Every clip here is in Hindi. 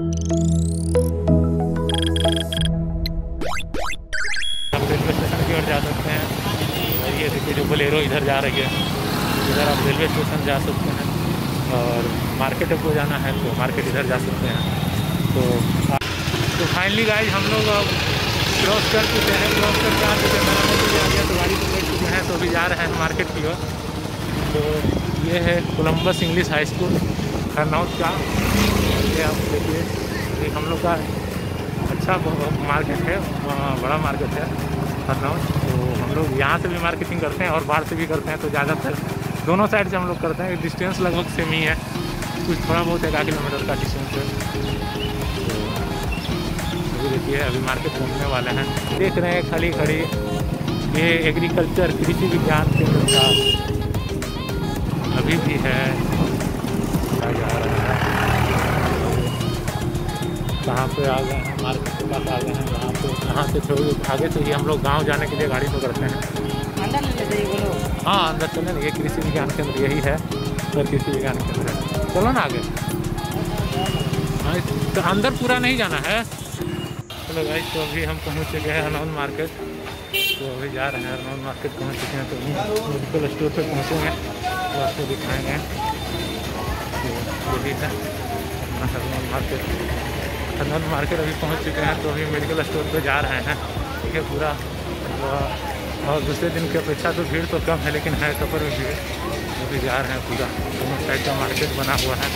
आप रेलवे स्टेशन की ओर जा सकते हैं और ये देखिए जो बोलेरो इधर जा रही है इधर आप रेलवे स्टेशन जा सकते हैं और मार्केट को जाना है तो मार्केट इधर जा सकते हैं तो तो फाइनली गाइज़ हम लोग अब क्रॉस कर चुके हैं क्रॉस कर जा चुके हैं के लिए आ गया तो गाड़ी को बैठ चुके हैं तो अभी जा रहे हैं मार्केट की ओर तो ये है Columbus English high school Kharnaut का ये आप देखिए। ये हम लोग का अच्छा मार्केट है बड़ा मार्केट है खरनौत तो हम लोग यहाँ से भी मार्केटिंग करते हैं और बाहर से भी करते हैं तो ज़्यादातर दोनों साइड से हम लोग करते हैं। डिस्टेंस लगभग सेम ही है, कुछ थोड़ा बहुत एक किलोमीटर का डिस्टेंस है। तो अभी देखिए, अभी मार्केट घूमने वाले हैं। देख रहे हैं खाली खड़ी, ये एग्रीकल्चर कृषि विज्ञान केंद्र का अभी भी है। पे आ गए हैं मार्केट के पास आ गए हैं वहाँ पे यहाँ से थोड़ी आगे से ही हम लोग गाँव जाने के लिए गाड़ी पकड़ते हैं। अंदर बोलो हाँ अंदर चले ये कृषि विज्ञान केंद्र यही है सर कृषि विज्ञान केंद्र है। चलो ना आगे। हाँ तो अंदर पूरा नहीं जाना है। चलो भाई तो अभी हम पहुँच चुके हैं हनौन मार्केट। तो अभी जा रहे हैं हनौन मार्केट पहुँच चुके हैं तो मेडिकल स्टोर पे पहुँचेंगे तो आपको दिखाएँगे। तो यही है मार्केट। हरनौल मार्केट अभी पहुँच चुके हैं तो अभी मेडिकल स्टोर पे जा रहे हैं। ठीक है, पूरा। और दूसरे दिन की अपेक्षा तो भीड़ तो कम है, लेकिन है कपर में भीड़। अभी जा रहे हैं पूरा। दोनों साइड का मार्केट बना हुआ है।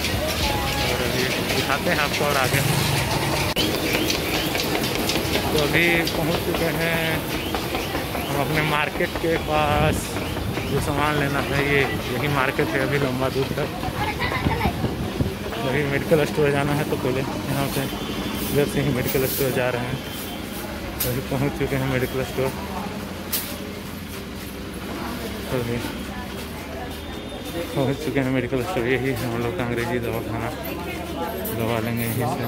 और अभी दिखाते हैं आपको और आगे। तो अभी पहुँच चुके हैं। हम अपने मार्केट के पास जो सामान लेना है, ये यही मार्केट है अभी लंबा दूर तक। अभी मेडिकल स्टोर जाना है तो पहले यहाँ से इधर से ही मेडिकल स्टोर जा रहे हैं। अभी पहुँच चुके हैं मेडिकल स्टोर अभी पहुँच चुके हैं मेडिकल स्टोर यही है हम लोग का अंग्रेज़ी दवा खाना। दवा लेंगे यहीं से।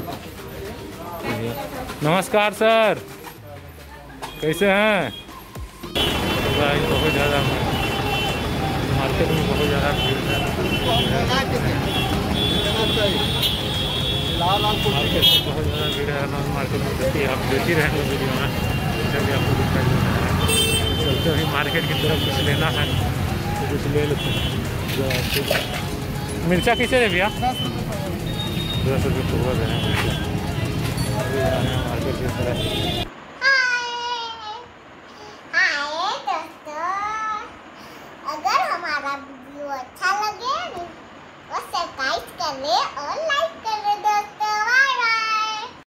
नमस्कार, सर। कैसे हैं? बहुत ज़्यादा मार्केट में बहुत ज़्यादा भीड़ है। मार्केट रहेंगे वीडियो में जैसे भी आपको दिखाई दे है चलते हुए मार्केट की तरफ़ कुछ लेना है तो कुछ ले लेते हैं मिर्चा कैसे दे भैया? दस रुपये पूरा दे। रहे हैं मार्केट की तरफ़ अगर हमारा वीडियो अच्छा लगे तो सब्सक्राइब कर ले और